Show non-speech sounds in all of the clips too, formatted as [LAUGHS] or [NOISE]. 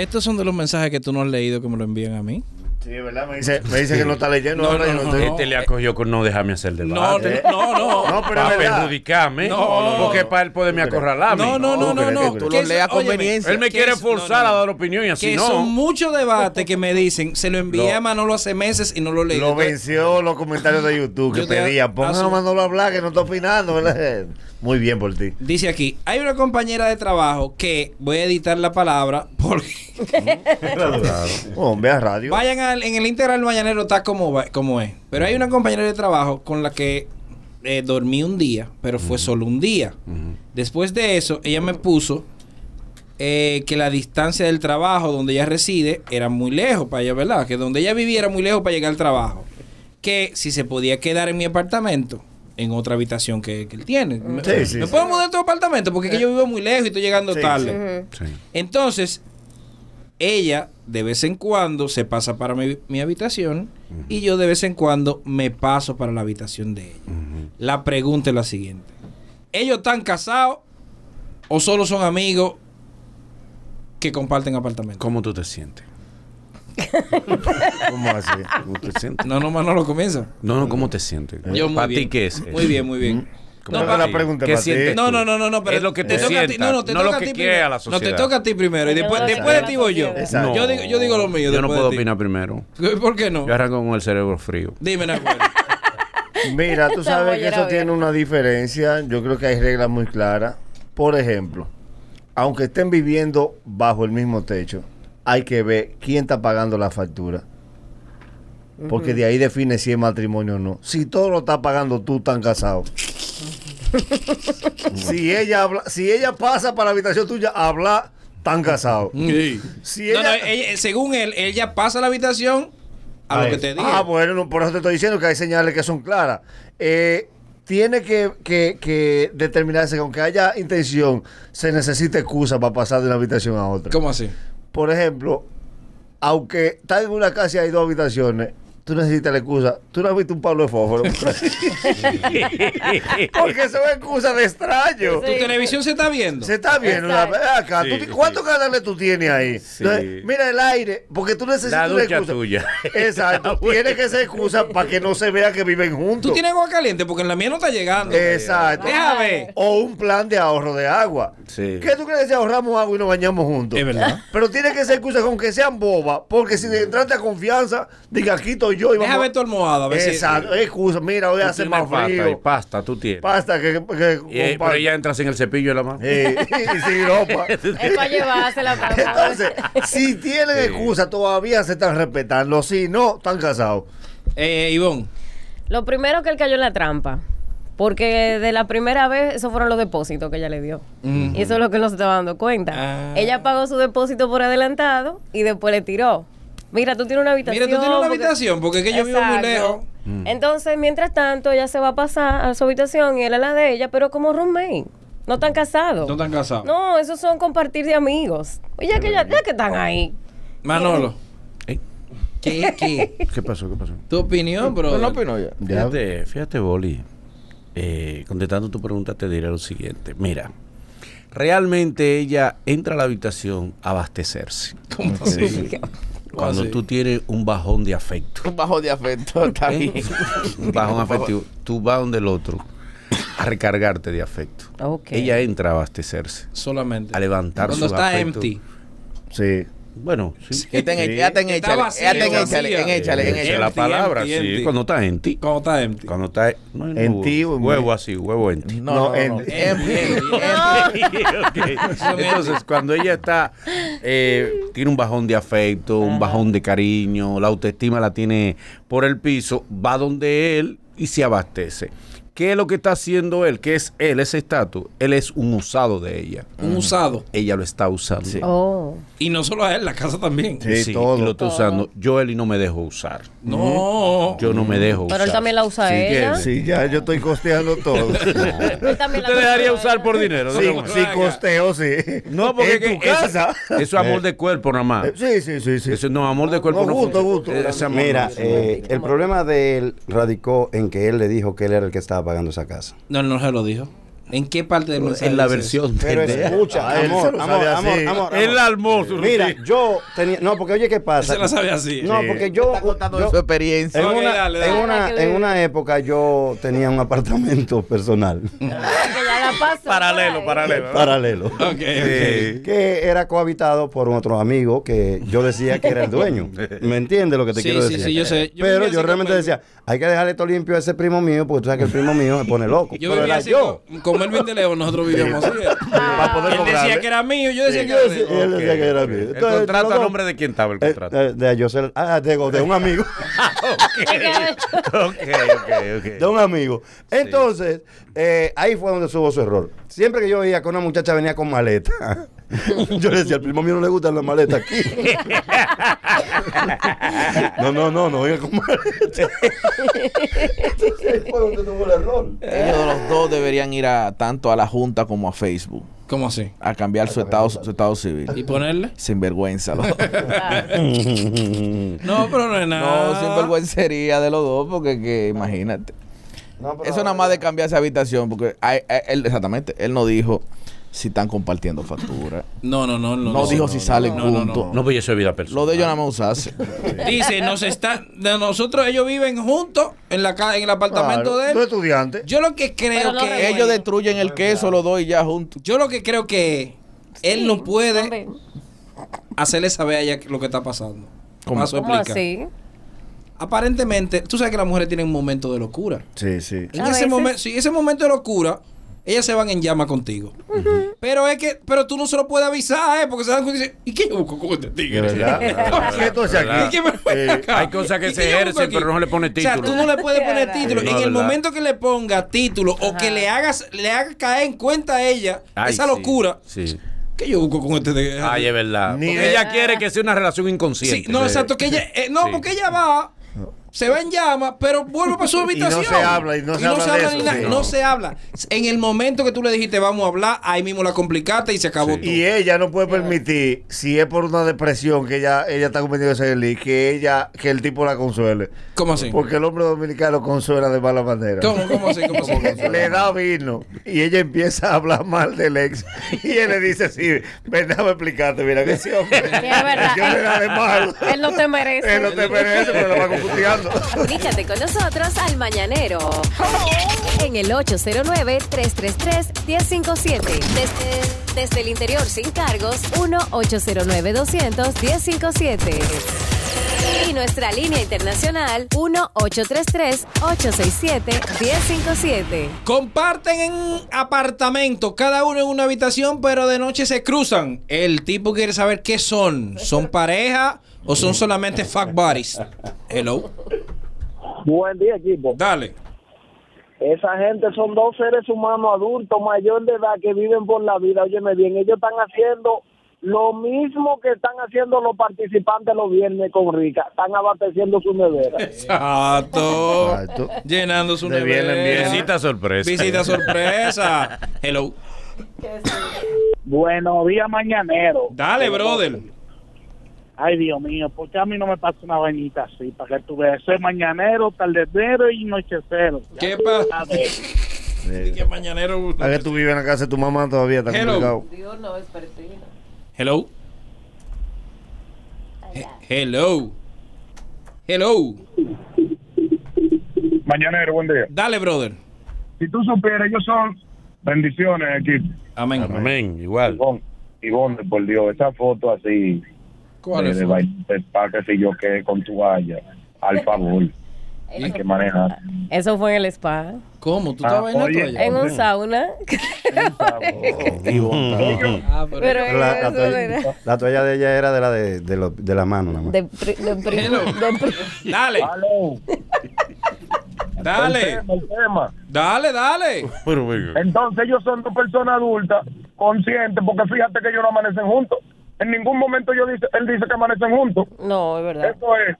Estos son de los mensajes que tú no has leído que me lo envían a mí. Sí, ¿verdad? Me dice, me dice que no está leyendo. No, no, yo no no, no. Este le acogió con no dejarme hacer No, debate. no, no. No, pero para perjudicarme. No. porque para él poderme acorralarme. No, no, no, no, crees, no. tú lo lees a conveniencia. Él me quiere forzar no, no, a no. dar opinión y así Que no. son muchos debates que me dicen, se lo envié Lo- a Manolo hace meses y no lo leí. Lo venció los comentarios de YouTube [LAUGHS] que pedían, pongan asu- a Manolo a hablar que no está opinando. ¿verdad? [LAUGHS] Muy bien por ti. Dice aquí, hay una compañera de trabajo que voy a editar la palabra [LAUGHS] porque Ve a radio. vayan al, en el integral mañanero está como, va- como es. Pero hay una compañera de trabajo con la que eh, dormí un día, pero fue solo un día. Después de eso, ella me puso eh, que la distancia del trabajo donde ella reside era muy lejos para ella, ¿verdad? Que donde ella vivía era muy lejos para llegar al trabajo. Que si se podía quedar en mi apartamento, en otra habitación que, que él tiene. ¿Me, Sí, sí, ¿me sí. puedo mudar a tu apartamento? Porque es que yo vivo muy lejos y estoy llegando Sí, tarde. Sí. Entonces, ella de vez en cuando se pasa para mi, mi habitación y yo de vez en cuando me paso para la habitación de ella. La pregunta es la siguiente. ¿Ellos están casados o solo son amigos que comparten apartamento? ¿Cómo tú te sientes? [LAUGHS] ¿Cómo así? ¿Cómo te sientes? No, no, no lo comienza. No, no, ¿cómo te sientes? Yo muy ¿Para bien. ti qué es? Muy bien, muy bien. ¿Cómo No, para la pregunta ¿Qué para ti. No, no, no, no, no, pero es lo que te, toca a ti- no, no, te no toca lo a ti quiere primero. a la No, te toca a ti primero y después, no después de ti voy yo. Exacto. Yo digo, yo digo lo mío. Yo no puedo opinar primero. [LAUGHS] ¿Por qué no? Yo arranco con el cerebro frío. Dime, Nahuel. [LAUGHS] Mira, tú [LAUGHS] sabes que eso tiene una diferencia. Yo creo que hay reglas muy claras. Por ejemplo, aunque estén viviendo bajo el mismo techo, hay que ver quién está pagando la factura. Porque de ahí define si es matrimonio o no. Si todo lo está pagando tú, están casados. [LAUGHS] si ella habla, si ella pasa para la habitación tuya a hablar, están casados. Sí. Si No, no, ella- ella- según él, ella pasa a la habitación a lo que te digo. Ah, bueno, no, por eso te estoy diciendo que hay señales que son claras. Eh, tiene que, que- que determinarse que aunque haya intención, se necesita excusa para pasar de una habitación a otra. ¿Cómo así? Por ejemplo, aunque estás en una casa y hay dos habitaciones, tú necesitas la excusa. Tú no has visto un Pablo de fósforo. [LAUGHS] Porque son excusas de extraño. ¿Tu televisión se está viendo? Se está viendo. la- ven acá, tú Sí, ti- ¿Cuántos sí. canales tú tienes ahí? Sí. Entonces, mira el aire, porque tú necesitas La una ducha excusa. tuya. [LAUGHS] Exacto. [LAUGHS] Tiene que ser excusa para que no se vea que viven juntos. ¿Tú tienes agua caliente? Porque en la mía no está llegando. Exacto. Deja ver. O un plan de ahorro de agua. Sí. ¿Qué tú crees si ahorramos agua y nos bañamos juntos? Es verdad. Pero tiene que ser excusa con que sean bobas, porque si entraste a confianza, diga aquí estoy yo y vamos. ver tu almohada. A ver si- Exacto, excusa, mira, hoy Tú hace tienes más pasta y pasta, tú tienes. Pasta que, que Y, eh, pero ella entra sin el cepillo de la mano. Eh, [LAUGHS] y sin ropa. [LAUGHS] Es para llevarse la Entonces, si tienen excusa, todavía se están respetando. Si no, están casados. Eh, Ivonne. Lo primero que él cayó en la trampa. Porque de la primera vez, esos fueron los depósitos que ella le dio. Y eso es lo que él no se estaba dando cuenta. Ah. Ella pagó su depósito por adelantado y después le tiró. Mira, tú tienes una habitación. Mira, tú tienes una porque- habitación, porque es que yo vivo muy lejos. Entonces, mientras tanto, ella se va a pasar a su habitación y él a la de ella, pero como roommate. No están casados. No están casados. No, esos son compartir de amigos. Oye, ya que, ya, ya que están ahí. Manolo. ¿Eh? ¿Qué, qué? [LAUGHS] ¿Qué pasó? ¿Qué pasó? ¿Tu opinión, bro? No, no opino ya. Fíjate, fíjate, Boli. eh, contestando tu pregunta, te diré lo siguiente. Mira, realmente ella entra a la habitación a abastecerse. ¿Cómo así? Cuando así? tú tienes un bajón de afecto. Un bajo de afecto, está ¿eh? bien. [LAUGHS] un bajón afectivo. Tú vas donde el otro a recargarte de afecto. Ella entra a abastecerse, Solamente. a levantar Cuando su está afecto. empty. Sí. Bueno, sí. Ya está en, ya está en Está échale. está en échale, en échale, en Esa es échale. la palabra, empty, sí. empty. Cuando está empty. Cuando está empty. Cuando está no, no, Empty, huevo, así, huevo empty. No, no, no. en- no. [LAUGHS] Empty. Entonces, cuando ella está, eh, tiene un bajón de afecto, un bajón de cariño, la autoestima la tiene por el piso, va donde él y se abastece. ¿Qué es lo que está haciendo él? ¿Qué es él, ese estatus? Él es un usado de ella. Un usado. Ella lo está usando. Oh. Y no solo a él, la casa también. Sí, Sí, todo. y lo está usando. Yo él y no me dejo usar. No. Yo no me dejo usar. Pero él también la usa a Sí, ella. que- Sí, ya yo estoy costeando [LAUGHS] todo. Él también la ¿Te dejaría usar por dinero? Sí, No, sí, costeo, sí. No, porque en tu que casa. Eso es amor de cuerpo nada más. Eh, Sí, sí, sí, sí. Eso no, amor de cuerpo No, no gusto, funciona. gusto. Mira, no. eh, el problema de él radicó en que él le dijo que él era el que estaba pagando esa casa. No, él no se lo dijo. ¿En qué parte del mensaje? En la versión Pero de- escucha, Ah, amor, amor, amor, amor, armó su Mira, yo tenía. No, porque oye, ¿qué pasa? Se la sabe así. No, Sí. porque yo. Está contando yo- su experiencia. en, Ok, una, dale, en, dale. una, Para que en una época yo tenía un apartamento [LAUGHS] personal, [LAUGHS] Paralelo, paralelo. paralelo, Ok, ok. que era cohabitado por otro amigo que yo decía que era el dueño. [LAUGHS] ¿Me entiendes lo que te Sí, quiero sí, decir? sí, yo sé. Yo Pero yo realmente decía, hay que dejarle todo limpio a ese primo mío, porque tú sabes que el primo mío se pone loco. Yo Pero vivía era así yo. con, Melvin de León, nosotros vivíamos así. [LAUGHS] Para poder Él decía que era mío, yo decía Sí. que era Yo decía- él. decía que era mío. El contrato a nombre de quién estaba el Eh, contrato. eh, de, Yosel- ah, de, de un amigo. [LAUGHS] ok, ok, ok. de un amigo. Entonces, eh, ahí fue donde subo su error. Siempre que yo veía que una muchacha venía con maleta, [LAUGHS] yo le decía, al primo mío no le gustan las maletas aquí. [LAUGHS] no, no, no, no venga con maleta. Entonces ahí fue donde tuvo el error. Ellos los dos deberían ir a tanto a la Junta como a Facebook ¿Cómo así? a cambiar su estado, su estado civil. ¿Y ponerle? Sin vergüenza. Los [LAUGHS] dos. No, pero no es nada. No, sin vergüencería de los dos, porque que, imagínate. No, pero Eso nada más de cambiarse de habitación, porque hay- hay- él, exactamente, él no dijo si están compartiendo factura. No, no, no. No, No, dijo si salen no, no, juntos. No, pues eso es vida personal. Lo de ellos nada más usarse. [LAUGHS] Dice, nos está, de nosotros ellos viven juntos en la ca- en el apartamento Claro, de él. estudiantes. Yo lo que creo Pero no que. Ellos destruyen el queso los dos y ya juntos. yo lo que creo que él no puede Hombre, hacerle saber a ella lo que está pasando. ¿Cómo? Paso a ¿Cómo explicar. así? Aparentemente, tú sabes que las mujeres tienen un momento de locura. Sí, sí. En ese momento, si ese momento de locura, ellas se van en llama contigo. Pero es que, pero tú no se lo puedes avisar, ¿eh? Porque se dan cuenta y dicen, ¿y qué yo busco con este De tigre? [LAUGHS] hay cosas que ¿Y se ejercen, pero no le pone O sea, título. tú no le puedes [LAUGHS] poner título. Sí, no, en el verdad. momento que le ponga título o que le hagas, le haga caer en cuenta a ella Ay, esa locura, Sí. ¿qué yo busco con este tigre? Ay, es verdad. Ni Porque de- ella quiere que sea una relación inconsciente. Sí, no, exacto, que ella, eh, no, Sí. porque ella va, se va en llama, pero vuelve para su [LAUGHS] no habitación. se habla, y no se habla de ni eso, nada, sí. no se habla. En el momento que tú le dijiste vamos a hablar, ahí mismo la complicaste y se acabó todo. Y ella no puede permitir, si es por una depresión que ella, ella está cometiendo ese delito, que ella, que el tipo la consuele. ¿Cómo así? Porque el hombre dominicano consuela de mala manera. ¿Cómo, cómo así? [LAUGHS] Le da vino y ella empieza a hablar mal del ex [LAUGHS] y él le dice sí, ven déjame explicarte, mira que ese hombre, Sí, es verdad. yo le da de malo. Él no te merece. Él no te merece, pero lo va Comunícate con nosotros al Mañanero. En el 809-333-1057. Desde, desde el interior sin cargos, 1-809-200-1057. Y nuestra línea internacional, 1-833-867-1057. Comparten en apartamento, cada uno en una habitación, pero de noche se cruzan. El tipo quiere saber qué son. ¿Son pareja o son solamente fuck buddies? Hello. Buen día, equipo. Dale. Esa gente son dos seres humanos adultos, mayor de edad, que viven por la vida. Óyeme bien, ellos están haciendo lo mismo que están haciendo los participantes los viernes con Rica. Están abasteciendo su nevera. Exacto. Exacto. Llenando su De bien en nevera. bien. Visita sorpresa. Visita sorpresa. Hello. Buenos días, mañanero. Dale, brother. Ay, Dios mío, ¿por qué a mí no me pasa una vainita así? Para que tú veas, soy mañanero, tardecero y nochecero. ¿Qué pasa? Que mañanero. ¿A que tú vives en la casa de tu mamá todavía? Está Hello. complicado. Dios no es pertino. Hello. He- Hello. Hello. Mañanero, buen día. Dale, brother. Si tú supieras, ellos son bendiciones, equipo. Amén. Amén, igual. Ivonne, por Dios, esa foto así ¿Cuál de, es? de, baile, de spa, qué sé yo, que con toalla, al favor, [LAUGHS] hay que manejar. Eso fue en el spa. ¿Cómo? ¿Tú Ah, estabas en la? [LAUGHS] En un sauna. [LAUGHS] Ah, La, toalla, era la toalla de ella era de la de, de, lo- de la mano nada más. de, pri- de pri- de pri- Dale, dale, el tema, el tema. dale, dale. Entonces ellos son dos personas adultas, conscientes, porque fíjate que ellos no amanecen juntos. En ningún momento yo dice, él dice que amanecen juntos. No, es verdad. Esto es,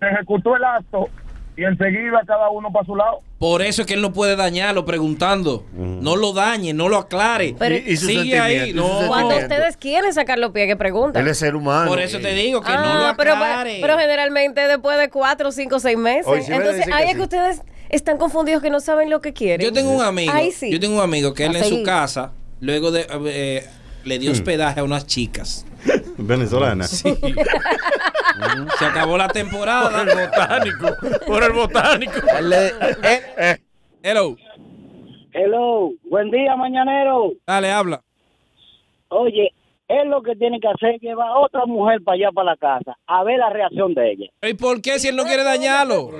se ejecutó el acto y enseguida cada uno para su lado. Por eso es que él no puede dañarlo preguntando. No lo dañe, no lo aclare. Pero- Y- Sigue ahí. No. Cuando ustedes quieren sacar los pies, que preguntan. Él es ser humano. Por eso te digo que no lo Ah, pero, aclare. pero generalmente después de cuatro, cinco, seis meses. Si me Entonces, ahí es sí. que ustedes están confundidos que no saben lo que quieren. Yo tengo un amigo, Ay, sí. yo tengo un amigo que A él en su casa, luego de eh, le Hmm. dio hospedaje a unas chicas. [LAUGHS] Venezolana. Se acabó la temporada. Por el botánico. Por el botánico. Él le- él- Hello. Hello, buen día, mañanero. Dale, habla. Oye, él lo que tiene que hacer es llevar a otra mujer para allá, para la casa, a ver la reacción de ella. ¿Y por qué si él no quiere dañarlo?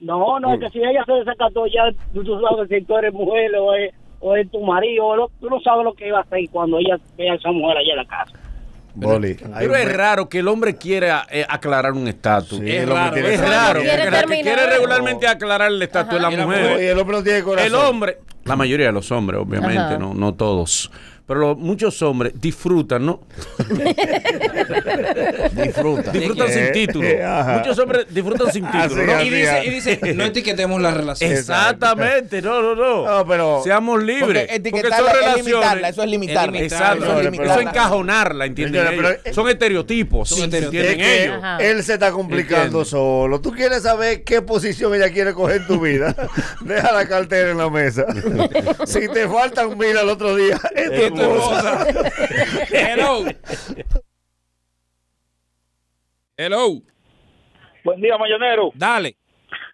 No, no, es que si ella se desacató ya, tú, tú sabes si tú eres mujer o es, o es tu marido, o lo- tú no sabes lo que iba a hacer cuando ella vea a esa mujer allá en la casa. Boli. Pero es raro que el hombre quiera eh, aclarar un estatus. Sí, Es raro, tiene Es que- raro. Quiere porque la que quiere regularmente aclarar el estatus es la mujer. El hombre no tiene corazón. El hombre, la mayoría de los hombres, obviamente, Ajá. no, no todos. Pero lo- muchos hombres disfrutan, ¿no? [LAUGHS] disfruta. Disfrutan qué? sin título. Ajá. Muchos hombres disfrutan sin Así título, ¿no? Y dice, y dice, no etiquetemos la relación. Exactamente, no, no, no. No, pero- Seamos libres. Porque etiquetarla son es relaciones. limitarla, eso es limitarla. Es Exacto, Eso eso, es limitarla. encajonarla, ¿entienden? Señores, ellos? pero- son estereotipos, Son Es ¿entienden que ellos? Él se está complicando Entiendo. solo. Tú quieres saber qué posición ella quiere coger en tu vida. [LAUGHS] Deja la cartera en la mesa. si te faltan mil al otro día, es tu Es tu esposa. esposa. Hello. [LAUGHS] Hello. Buen día, mañanero. Dale.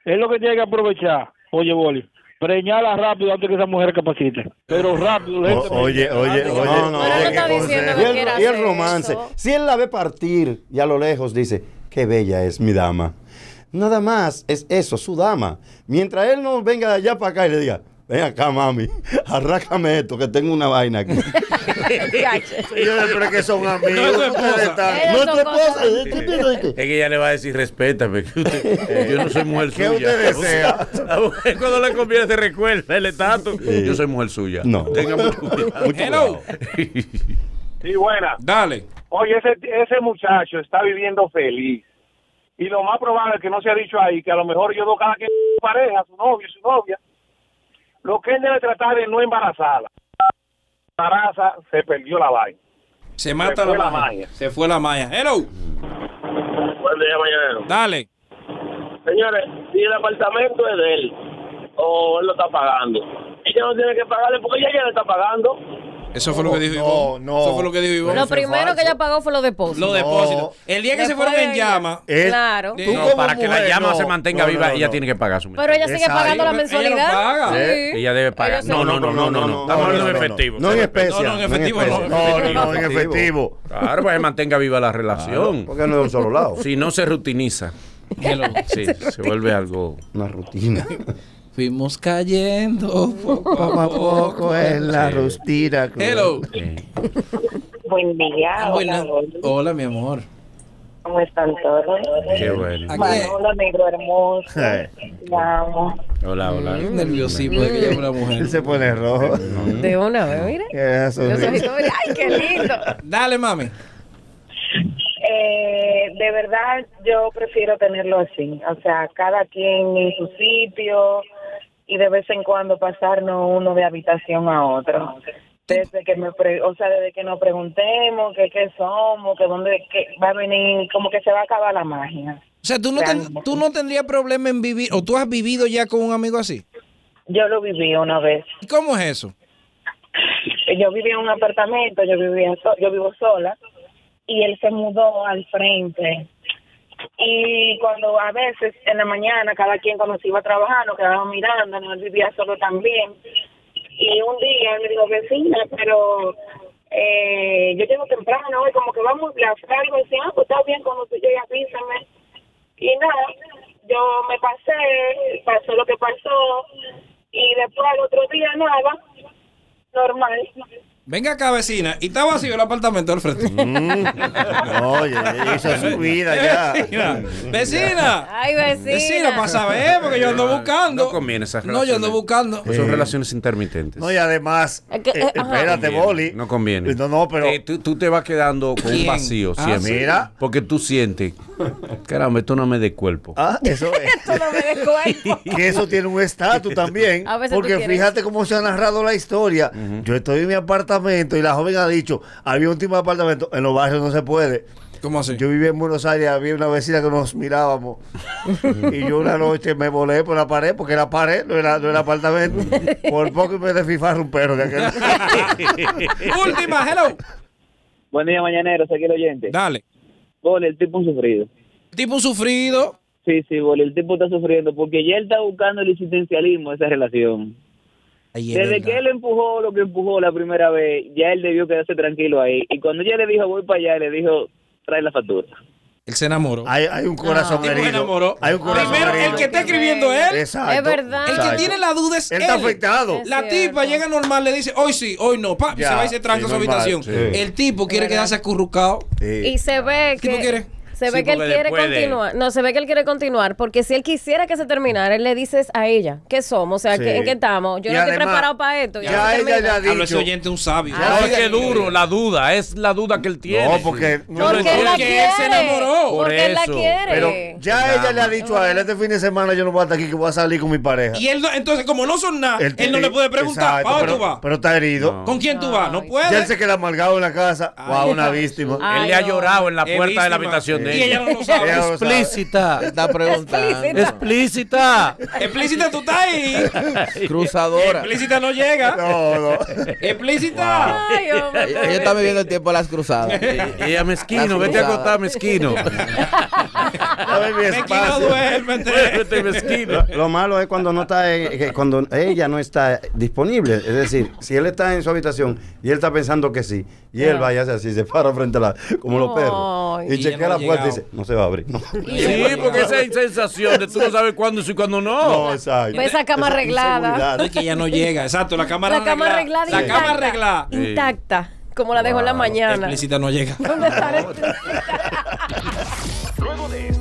Es lo que tiene que aprovechar. Oye, Boli. Preñala rápido antes que esa mujer capacite. Pero rápido. O- urgentemente. oye, oye, oye. No, no, Pero oye, no Y el, y el romance. eso. Si él la ve partir y a lo lejos dice, qué bella es mi dama. Nada más es eso, su dama. Mientras él no venga de allá para acá y le diga, ven acá, mami, [LAUGHS] arrácame esto, que tengo una vaina aquí. [LAUGHS] Señores, pero es que son amigos. No es tu esposa. no es son tu esposa. cosas- ¿eh? ¿Tú piensas que- Es que ella le va a decir, respétame, que usted- yo no soy mujer ¿Qué suya. usted [LAUGHS] desea? La mujer cuando le conviene se recuerda el estatus. Sí. Yo soy mujer suya. No. Tenga mucho cuidado. Hello. Sí, buena. Dale. Oye, ese, ese muchacho está viviendo feliz. Y lo más probable es que no se ha dicho ahí, que a lo mejor yo dos cada quien su pareja, su novio, su novia. Lo que él debe tratar es no embarazarla. Embaraza, se perdió la vaina. Se mata Se la la magia. magia. Se fue la magia. Hello. Buen día, mañanero. Dale. Señores, si el apartamento es de él, o él lo está pagando, ella no tiene que pagarle porque ella ya le está pagando. Eso fue lo que dijo No, Ivonne. no. Eso fue lo que dijo Ivonne. Lo primero que ella pagó fue los depósitos. Los depósitos. El día que se fueron en llama. Claro. No, para que la llama no. se mantenga No, viva, no, ella no. tiene que pagar su Pero ella sigue pagando la no mensualidad. Ella debe pagar. No, no, no, no, no, no. Estamos hablando en no, no. efectivo. No en especie. No, no, en efectivo no. No, no, no, en efectivo. Claro, para que mantenga viva la relación. Porque no es de un solo lado. Si no se rutiniza, sí, se vuelve algo. Una rutina. Fuimos cayendo poco Poco a poco es la Sí. rustira. Hello. eh, Buen día. Ah, hola, Hola, mi amor. ¿Cómo están todos? Qué bueno. Manolo, negro hermoso. Eh. Te amo. Hola, hola. Nerviosismo de que ella es una mujer. Él se pone rojo. De una vez, mira. Ay, qué lindo. Dale, mami. Eh, de verdad, yo prefiero tenerlo así. O sea, cada quien en su sitio y de vez en cuando pasarnos uno de habitación a otro. Desde que me, pre- o sea, desde que nos preguntemos que qué somos, que dónde que va a venir, como que se va a acabar la magia. O sea, ¿tú no, ten- tú no tendrías problema en vivir, o tú has vivido ya con un amigo así. Yo lo viví una vez. ¿Y ¿Cómo es eso? yo vivía en un apartamento, yo vivía so- yo vivo sola y él se mudó al frente. Y cuando a veces en la mañana cada quien cuando se iba a trabajar nos quedábamos mirando, no vivía solo también. Y un día él me dijo, vecina, pero eh, yo llego temprano hoy, como que vamos a hacer algo y decía, ah, pues está bien, cuando tú llegues avísame. Y nada, yo me pasé, pasó lo que pasó y después al otro día nada, normal. Venga acá, vecina. Y está vacío el apartamento del frente. Oye, hizo su vida ya. Vecina. Vecina. Ay, vecina. Vecina, para saber, porque yo ando buscando. No conviene esas No, yo ando relaciones. buscando. Pues son relaciones intermitentes. No, y además, Es que, eh, eh, espérate, Boli. No conviene. No, no, pero. Eh, tú, tú te vas quedando con un vacío Ah, siempre. sí. Mira. Porque tú sientes, caramba, esto no me de cuerpo. Ah, eso [LAUGHS] es. Esto no me des cuerpo. [LAUGHS] que eso tiene un estatus también. A veces tú Porque fíjate cómo se ha narrado la historia. Yo estoy en mi apartamento y la joven ha dicho, había un tipo de apartamento, en los barrios no se puede. ¿Cómo así? Yo vivía en Buenos Aires, había una vecina que nos mirábamos. y yo una noche me volé por la pared, porque era pared, no era, no era apartamento. Por poco me desfifarra un perro de aquel. [LAUGHS] Última, hello. Buen día, mañanero, que el oyente. Dale. Boli, el tipo un sufrido. Tipo un sufrido. Sí, sí, Boli, el tipo está sufriendo porque ya él está buscando el existencialismo de esa relación. Ahí Desde que él empujó lo que empujó la primera vez, ya él debió quedarse tranquilo ahí. Y cuando ella le dijo, voy para allá, le dijo, trae la factura. Él se enamoró. Hay, hay un corazón El tipo se herido. enamoró. Hay un corazón Primero, el que está escribiendo él. Exacto. Es verdad. El que Exacto. tiene la duda es Él él. está afectado. La tipa llega normal, le dice, hoy sí, hoy no, papi, Ya, se va y se tranca sí, a su normal, habitación. sí. El tipo quiere quedarse acurrucado. Y se ve ¿Tipo que quiere? Se ve Sí, que él porque quiere de- continuar. No, se ve que él quiere continuar porque si él quisiera que se terminara, él le dices a ella, ¿qué somos? O sea, Sí. ¿qué- ¿en qué estamos? Yo Y no estoy preparado para esto. ya no ella le ha dicho- Hablo ese oyente un sabio. No, es que duro, la duda, es la duda que él tiene. No, porque- Yo lo Porque él la quiere. se enamoró. Por Porque él la eso. quiere. Pero ya ella le ha dicho a él, este fin de semana yo no voy a estar aquí, que voy a salir con mi pareja. Y él no, entonces, como no son nada, Él él, no le puede preguntar, ¿para dónde tú vas? Pero está herido. ¿Con quién tú vas? No puede. Ya él se queda amargado en la casa. Wow, una víctima. Él le ha llorado en la puerta de la habitación de Y ella no lo sabe. Ella no lo sabe. Explícita. Está preguntando. Explícita. Explícita, tú estás ahí. Cruzadora. Explícita no llega. No, no. Explícita. Ay, hombre. Ellos están viviendo el tiempo de las cruzadas. Y ella mezquino, Las vete a cruzadas. acostar [LAUGHS] Dame mi espacio. Duérmete, mezquino. Lo malo es cuando no está en- que cuando ella no está disponible. Es decir, si él está en su habitación y él está pensando que sí, y él va y hace así, se para frente a la, como los perros, y chequea la puerta y dice, no se va a abrir. No, Sí, porque esa sensación de tú no sabes cuándo sí y cuándo no. No, exacto. Ve esa cama Esa arreglada. No es que ya no llega. Exacto, la cámara La cama arreglada. La intacta. cama arreglada. Intacta. Como la dejó en la mañana. Explícita no llega. ¿Dónde está? [LAUGHS] Luego de esto.